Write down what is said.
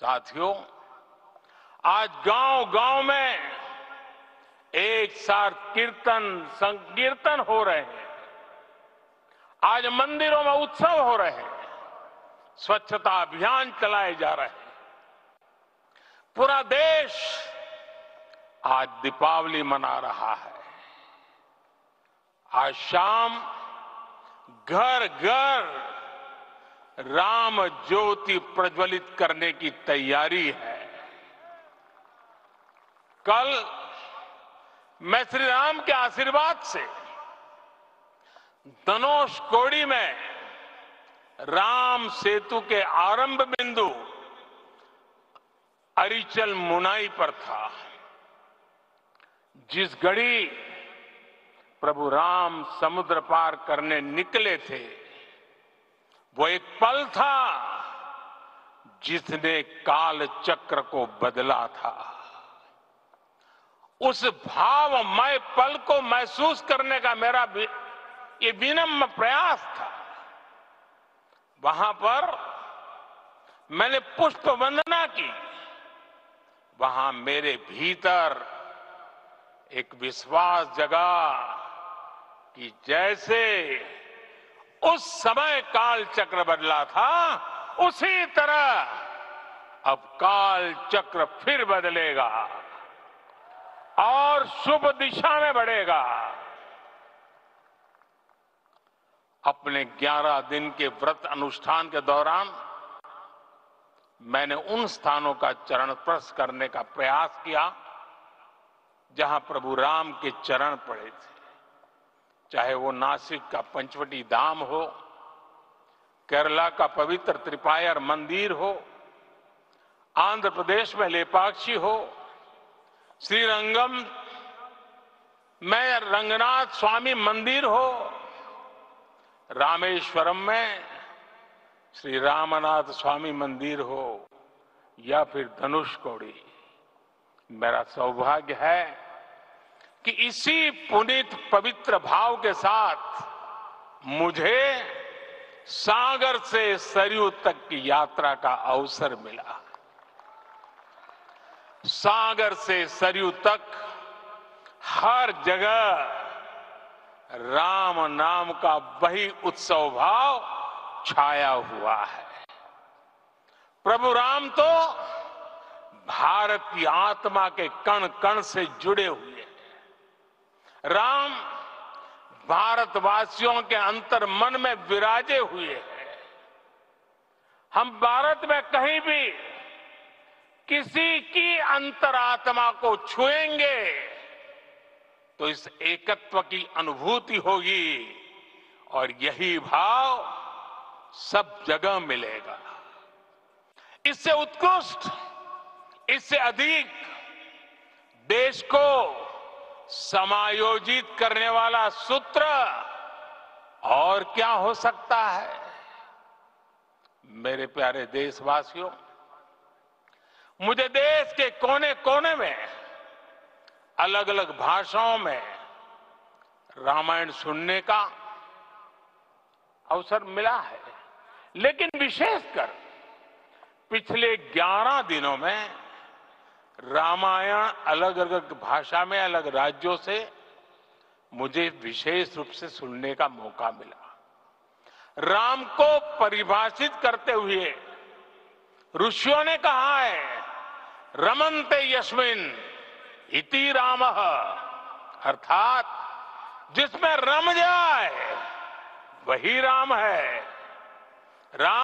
साथियों, आज गाँव गाँव में एक साथ कीर्तन, संकीर्तन हो रहे हैं। आज मंदिरों में उत्सव हो रहे हैं। स्वच्छता अभियान चलाए जा रहे हैं। पूरा देश आज दीपावली मना रहा है। आज शाम घर घर राम ज्योति प्रज्वलित करने की तैयारी है। कल मैं श्री राम के आशीर्वाद से धनोष कोड़ी में राम सेतु के आरंभ बिंदु अरिचल मुनाई पर था, जिस घड़ी प्रभु राम समुद्र पार करने निकले थे वो एक पल था जिसने काल चक्र को बदला था। उस भावमय पल को महसूस करने का मेरा ये विनम्र प्रयास था। वहाँ पर मैंने पुष्प वंदना की। वहाँ मेरे भीतर एक विश्वास जगा कि जैसे उस समय काल चक्र बदला था, उसी तरह अब काल चक्र फिर बदलेगा और शुभ दिशा में बढ़ेगा। अपने 11 दिन के व्रत अनुष्ठान के दौरान मैंने उन स्थानों का चरण स्पर्श करने का प्रयास किया, जहाँ प्रभु राम के चरण पड़े थे। चाहे वो नासिक का पंचवटी धाम हो, केरला का पवित्र त्रिपायर मंदिर हो, आंध्र प्रदेश में लेपाक्षी हो, श्रीरंगम में रंगनाथ स्वामी मंदिर हो, रामेश्वरम में श्री रामनाथ स्वामी मंदिर हो, या फिर धनुष कोड़ी। मेरा सौभाग्य है कि इसी पुनित पवित्र भाव के साथ मुझे सागर से सरयू तक की यात्रा का अवसर मिला। सागर से सरयू तक हर जगह राम नाम का वही उत्सव भाव छाया हुआ है। प्रभु राम तो भारत की आत्मा के कण कण से जुड़े हुए राम, भारतवासियों के अंतर मन में विराजे हुए हैं। हम भारत में कहीं भी किसी की अंतरात्मा को छुएँगे तो इस एकत्व की अनुभूति होगी और यही भाव सब जगह मिलेगा। इससे उत्कृष्ट, इससे अधिक देश को समायोजित करने वाला सूत्र और क्या हो सकता है? मेरे प्यारे देशवासियों, मुझे देश के कोने कोने में अलग अलग भाषाओं में रामायण सुनने का अवसर मिला है। लेकिन विशेषकर पिछले 11 दिनों में रामायण अलग अलग भाषा में, अलग राज्यों से मुझे विशेष रूप से सुनने का मौका मिला। राम को परिभाषित करते हुए ऋषियों ने कहा है, रमनते यस्मिन इति राम। अर्थात, जिसमें रम जाए, वही राम है। राम